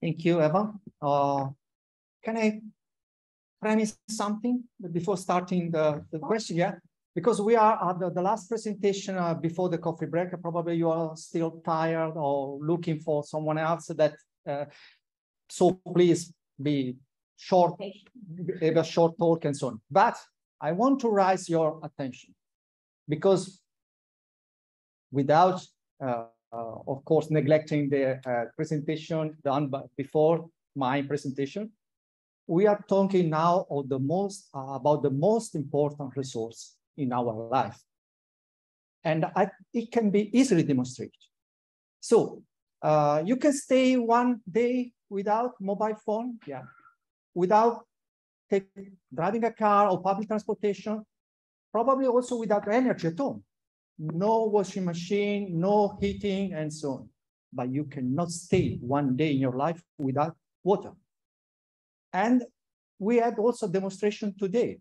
Thank you, Eva. Uh, can I premise something before starting the, the question? Yeah, because we are at the, the last presentation uh, before the coffee break. Probably you are still tired or looking for someone else that. Uh, so please be short, have a short talk and so on. But I want to raise your attention because without uh, of course, neglecting the uh, presentation done before my presentation. We are talking now of the most uh, about the most important resource in our life. And I, it can be easily demonstrated. So uh, you can stay one day without mobile phone, yeah, without take, driving a car or public transportation, probably also without energy at home no washing machine, no heating, and so on. But you cannot stay one day in your life without water. And we had also demonstration today.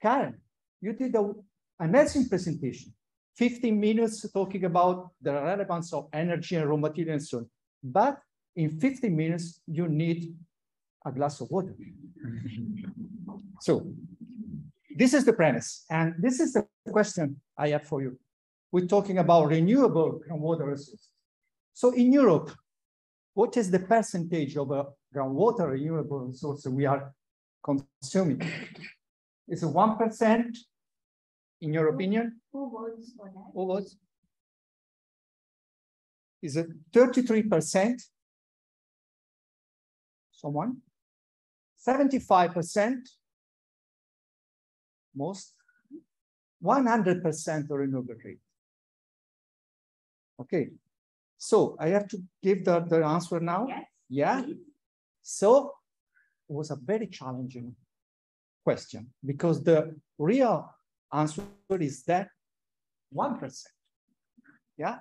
Karen, you did an amazing presentation, 15 minutes talking about the relevance of energy and raw material and so on. But in 15 minutes, you need a glass of water. so this is the premise. And this is the question I have for you we're talking about renewable groundwater resources. So in Europe, what is the percentage of a groundwater renewable resource we are consuming? Is it 1% in your opinion? Who votes for that? Who votes? Is it 33%? Someone? 75%? Most? 100% renewable rate. Okay, so I have to give the, the answer now? Yes. Yeah. So it was a very challenging question because the real answer is that 1%. Yeah,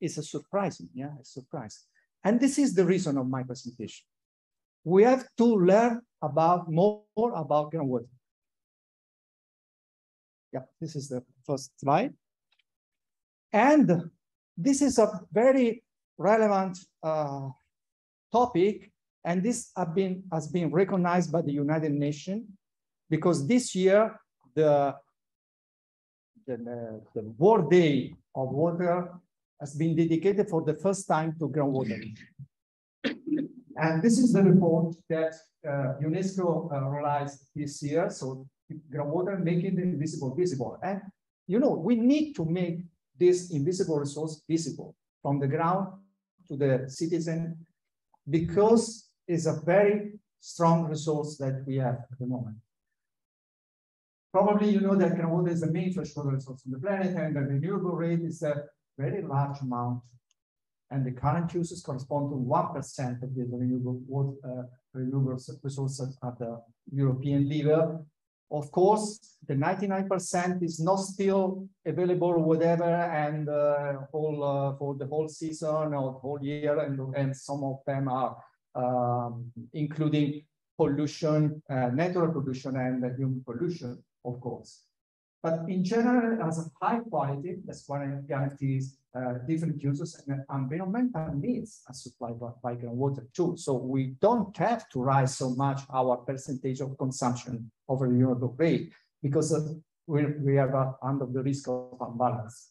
it's a surprising, yeah, a surprise. And this is the reason of my presentation. We have to learn about more about groundwater. Yeah, this is the first slide. And this is a very relevant uh, topic, and this been, has been recognized by the United Nations because this year the, the, the World Day of Water has been dedicated for the first time to groundwater. and this is the report that uh, UNESCO uh, realized this year. So groundwater making the invisible visible. And you know, we need to make this invisible resource visible from the ground to the citizen because it's a very strong resource that we have at the moment. Probably you know that groundwater is the main freshwater resource on the planet and the renewable rate is a very large amount. And the current uses correspond to 1% of the renewable, water, uh, renewable resources at the European level. Of course, the 99% is not still available, whatever, and uh, whole, uh, for the whole season or the whole year, and, and some of them are um, including pollution, uh, natural pollution, and human pollution, of course. But in general, as a high quality, that's what guarantees uh, different uses and environmental needs are supplied by, by groundwater too. So we don't have to rise so much our percentage of consumption over the renewable rate because uh, we, we are uh, under the risk of imbalance.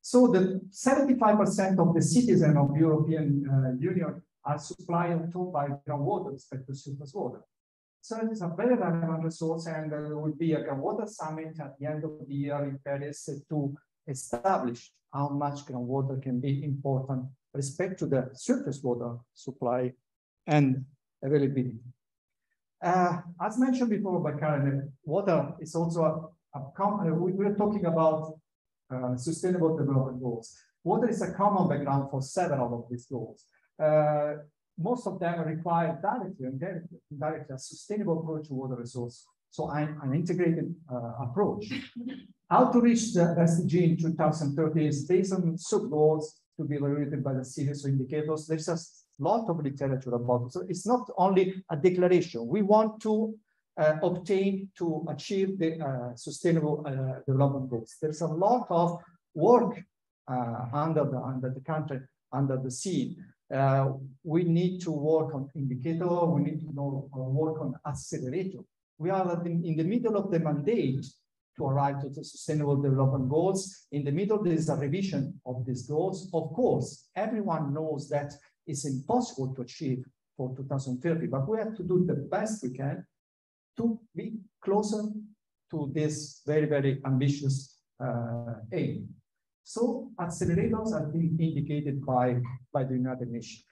So the 75% of the citizens of European uh, Union are supplied to by groundwater to surface water. So it's a very relevant resource and there will be a groundwater summit at the end of the year in Paris to establish how much groundwater can be important respect to the surface water supply and availability. Uh, as mentioned before by Karen, water is also a, a we, we're talking about uh, sustainable development goals. Water is a common background for several of these goals. Uh, most of them require directly and indirectly a sustainable approach to water resource. So I'm an integrated uh, approach. How to reach the SDG in 2030 is based on sub-goals to be evaluated by the series of indicators. There's a lot of literature about it. So it's not only a declaration. We want to uh, obtain to achieve the uh, sustainable uh, development goals. There's a lot of work uh, under the under the country, under the sea, uh, we need to work on indicator, we need to know, uh, work on accelerator. We are in, in the middle of the mandate to arrive to the sustainable development goals. In the middle, there is a revision of these goals. Of course, everyone knows that it's impossible to achieve for 2030, but we have to do the best we can to be closer to this very, very ambitious uh, aim. So accelerators are being indicated by, by the United Nations.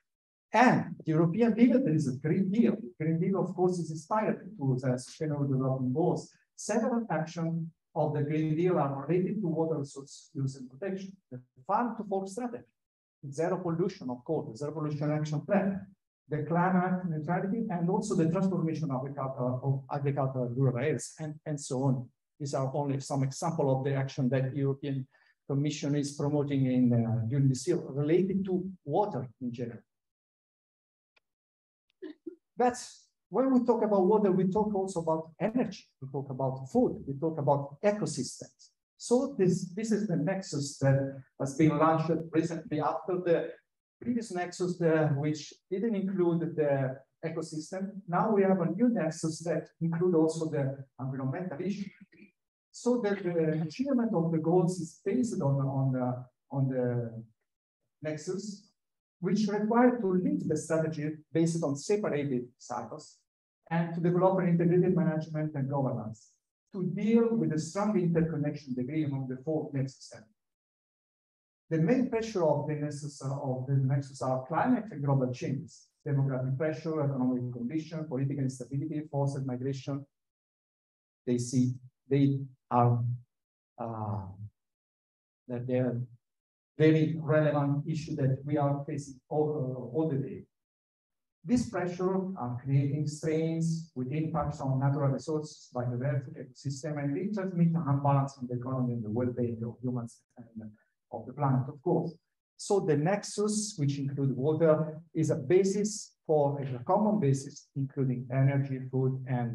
And the European level, there is a Green Deal. Green Deal, of course, is inspired to the Sustainable Development Goals. Several actions of the Green Deal are related to water resource use and protection. The farm to fork strategy, zero pollution, of course, the zero pollution action plan, the climate neutrality, and also the transformation of agricultural, of agricultural rural areas, and, and so on. These are only some example of the action that European Commission is promoting in uh, during this year related to water in general. But when we talk about water, we talk also about energy, we talk about food, we talk about ecosystems. So this, this is the nexus that has been launched recently after the previous nexus, which didn't include the ecosystem. Now we have a new nexus that include also the environmental issue. So that the achievement of the goals is based on, on, the, on the nexus which require to link the strategy based on separated cycles and to develop an integrated management and governance to deal with the strong interconnection degree among the four nexus The main pressure of the nexus of the nexus are climate and global changes, demographic pressure, economic condition, political instability, forced migration. They see they are uh, that they are very relevant issue that we are facing all, uh, all the day. This pressure are creating strains with impacts on natural resources, biodiversity, ecosystem, and they transmit an imbalance in the economy and the well-being of humans and of the planet, of course. So the nexus, which include water, is a basis for a common basis, including energy, food, and,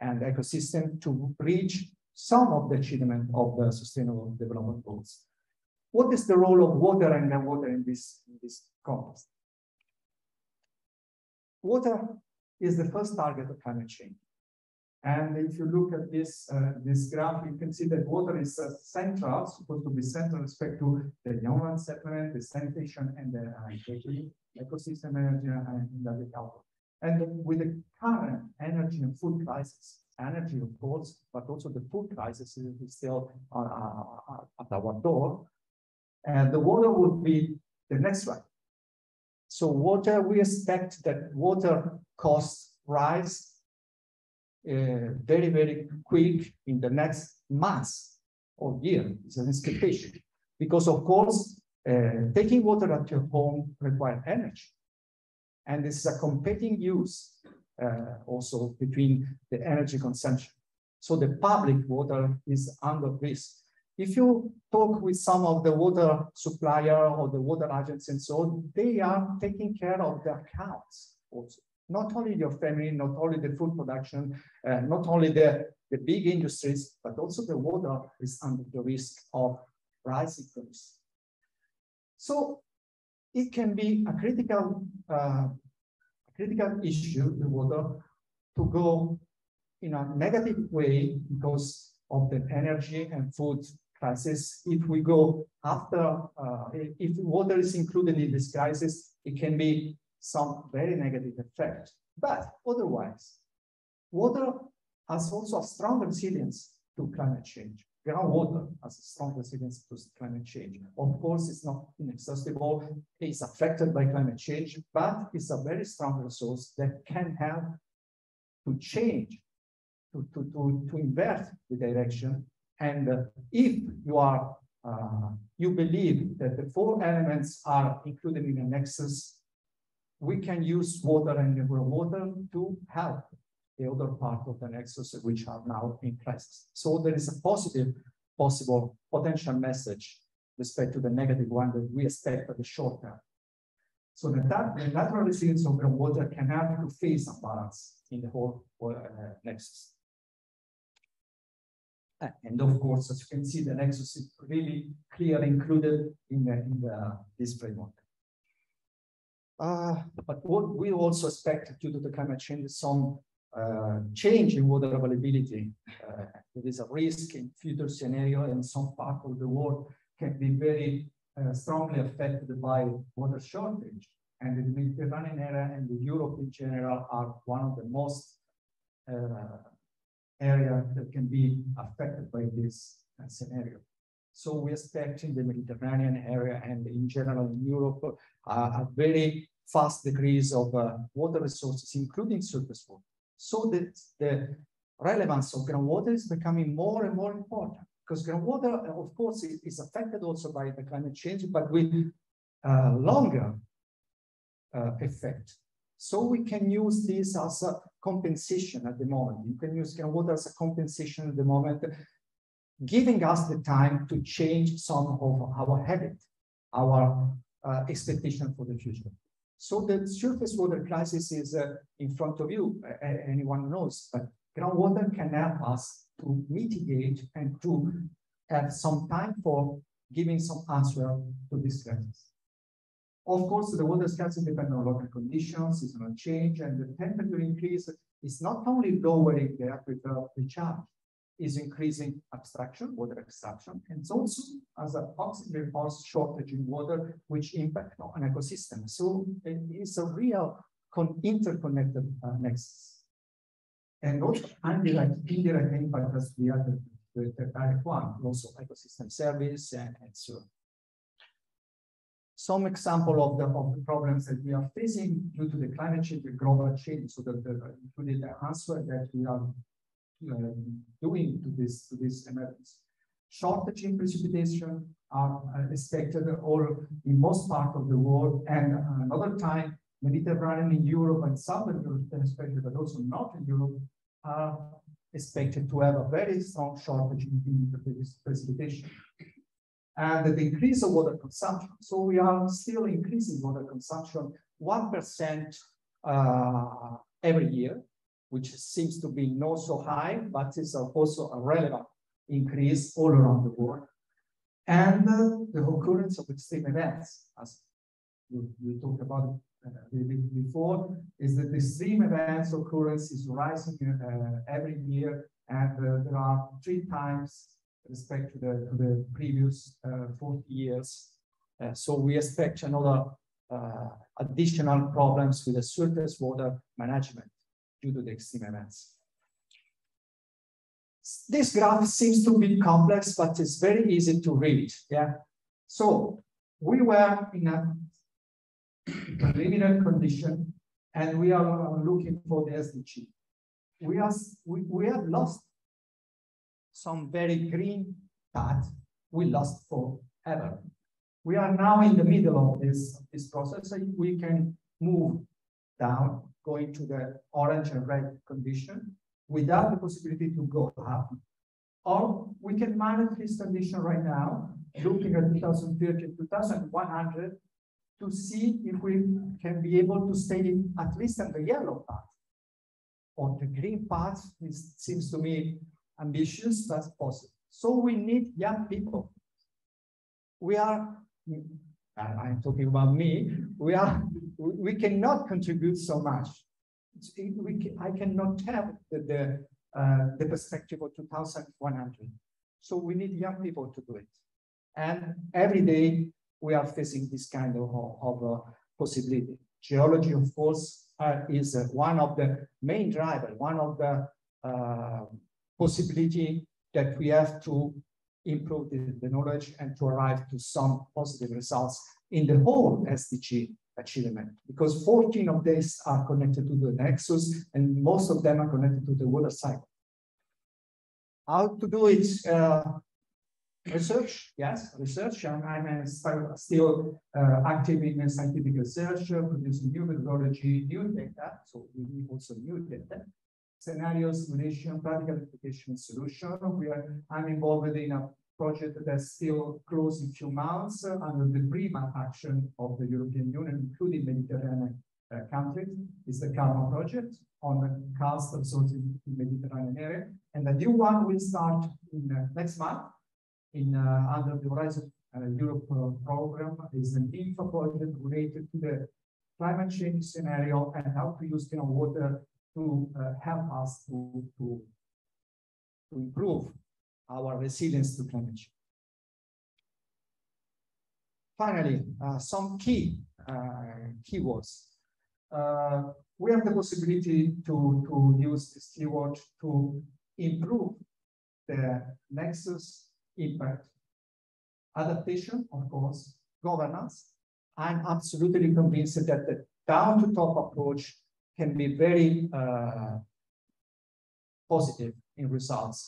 and ecosystem to reach some of the achievement of the sustainable development goals. What is the role of water and the water in this, in this context? Water is the first target of climate change. And if you look at this, uh, this graph, you can see that water is uh, central, supposed to be central respect to the human settlement, the sanitation, and the uh, ecosystem energy and agriculture. And with the current energy and food crisis, energy, of course, but also the food crisis is still uh, uh, uh, at our door. And the water would be the next one. So water, we expect that water costs rise uh, very, very quick in the next months or year. It's an expectation. Because of course, uh, taking water at your home requires energy. And this is a competing use uh, also between the energy consumption. So the public water is under risk. If you talk with some of the water supplier or the water agents and so on, they are taking care of their accounts also. Not only your family, not only the food production, uh, not only the, the big industries, but also the water is under the risk of rising costs. So it can be a critical, uh, critical issue, the water, to go in a negative way because of the energy and food crisis. If we go after, uh, if water is included in this crisis, it can be some very negative effect. But otherwise, water has also a strong resilience to climate change. Groundwater has a strong resilience to climate change. Of course, it's not inexhaustible, it's affected by climate change, but it's a very strong resource that can help to change, to, to, to, to invert the direction and if you are, uh, you believe that the four elements are included in a nexus, we can use water and water to help the other part of the nexus which are now in crisis. So there is a positive possible potential message respect to the negative one that we expect at the short term. So the, the natural resilience of groundwater can help to face a balance in the whole uh, nexus. And of course, as you can see, the nexus is really clearly included in, the, in the, this framework. Uh, but what we also expect due to the climate change is some uh, change in water availability. Uh, there is a risk in future scenario in some part of the world can be very uh, strongly affected by water shortage. And the Mediterranean area and Europe in general are one of the most uh, area that can be affected by this uh, scenario. So we expect in the Mediterranean area and in general in Europe uh, a very fast decrease of uh, water resources, including surface water. So that the relevance of groundwater is becoming more and more important because groundwater, of course, is, is affected also by the climate change, but with uh, longer uh, effect. So we can use this as a compensation at the moment. You can use groundwater as a compensation at the moment, giving us the time to change some of our habit, our uh, expectation for the future. So the surface water crisis is uh, in front of you, uh, anyone knows, but groundwater can help us to mitigate and to have some time for giving some answer to this crisis. Of course, the water scarcity depends on local conditions, seasonal change, and the temperature increase is not only lowering the aquifer recharge, is increasing abstraction, water abstraction, and it's also as an oxygen resource shortage in water, which impact on ecosystem. So it's a real interconnected uh, nexus. And also indirect, indirect impact as the, the, the direct one, also ecosystem service and, and so on some example of the, of the problems that we are facing due to the climate change, the global change, so that the, including the answer that we are uh, doing to this, to this emergency. Shortage in precipitation are uh, expected all in most part of the world, and another time, Mediterranean in Europe and Southern Europe, especially, but also Northern Europe, are expected to have a very strong shortage in, in precipitation and the increase of water consumption. So we are still increasing water consumption 1% uh, every year, which seems to be not so high, but is also a relevant increase all around the world. And uh, the occurrence of extreme events, as you, we talked about uh, before, is that the extreme events occurrence is rising uh, every year, and uh, there are three times respect to the, to the previous uh, 40 years. Uh, so we expect another uh, additional problems with the surface water management due to the extreme events. This graph seems to be complex, but it's very easy to read. Yeah. So we were in a preliminary condition, and we are looking for the SDG. We are we, we have lost some very green path we lost forever. We are now in the middle of this, this process. We can move down, going to the orange and red condition without the possibility to go up. Or we can manage this condition right now, looking at 2030 and 2100 to see if we can be able to stay at least on the yellow path. Or the green path, it seems to me ambitious as possible. So we need young people. We are, I'm talking about me, we are, we cannot contribute so much. We, I cannot have the, the, uh, the perspective of 2100. So we need young people to do it. And every day we are facing this kind of, of uh, possibility. Geology, of course, uh, is uh, one of the main drivers, one of the uh, possibility that we have to improve the, the, knowledge and to arrive to some positive results in the whole SDG achievement, because 14 of these are connected to the nexus and most of them are connected to the water cycle. How to do it? Uh, research, yes, research. I'm, I'm uh, still uh, active in scientific research, producing new methodology, new data. So we need also new data scenario simulation, practical application solution. We are, I'm involved in a project that's still close in few months uh, under the PRIMA action of the European Union, including Mediterranean uh, countries. It's the KARMA project on the in the Mediterranean area. And the new one will start in uh, next month in uh, under the Horizon uh, Europe uh, program is an info project related to the climate change scenario and how to use you know, water to uh, help us to, to, to improve our resilience to climate change. Finally, uh, some key uh, keywords. We have the possibility to, to use this keyword to improve the nexus impact adaptation, of course, governance. I'm absolutely convinced that the down-to-top approach can be very uh, positive in results.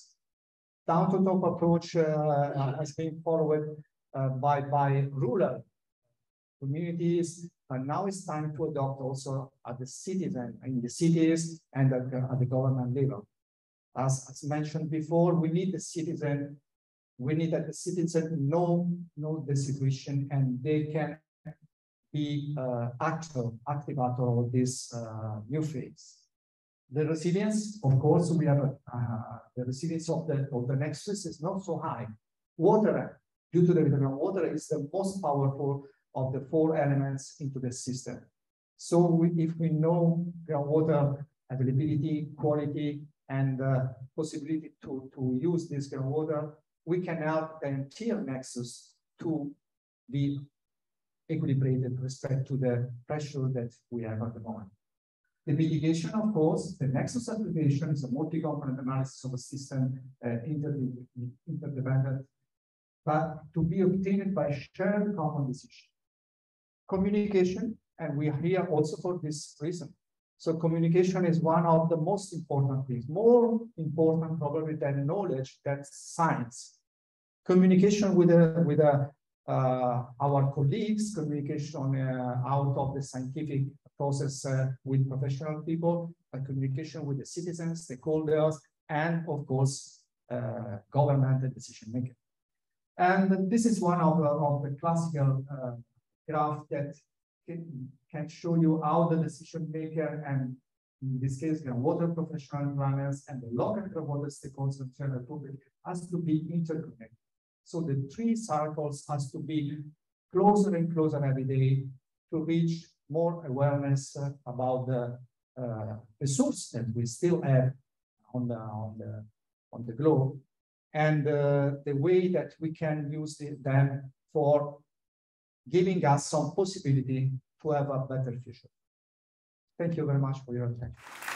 Down-to-top approach uh, has been followed uh, by, by rural communities, and now it's time to adopt also at the citizen, in the cities and at, at the government level. As, as mentioned before, we need the citizen, we need that the citizen know, know the situation and they can be uh, active, activator of this uh, new phase. The resilience, of course, we have uh, the resilience of the of the nexus is not so high. Water due to the water is the most powerful of the four elements into the system. So we, if we know groundwater availability, quality, and uh, possibility to, to use this groundwater, we can help the entire nexus to be equilibrated respect to the pressure that we have at the moment. The mitigation, of course, the nexus application is a multi-component analysis of a system uh, interdependent but to be obtained by shared common decision. Communication, and we are here also for this reason. So communication is one of the most important things, more important probably than knowledge, that's science. Communication with, a, with a, our colleagues, communication uh, out of the scientific process uh, with professional people, communication with the citizens, stakeholders, and of course, uh, government and decision makers. And this is one of of the classical uh, graph that can, can show you how the decision maker and in this case, the water professional planners and the local water stakeholders and general public has to be interconnected. So the three circles has to be closer and closer every day to reach more awareness uh, about the uh, resource that we still have on the on the on the globe and uh, the way that we can use them for giving us some possibility to have a better future. Thank you very much for your attention.